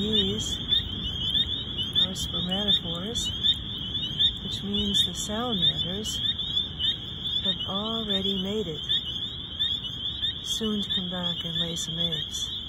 These are spermatophores, which means the salamanders have already made it. soon to come back and lay some eggs.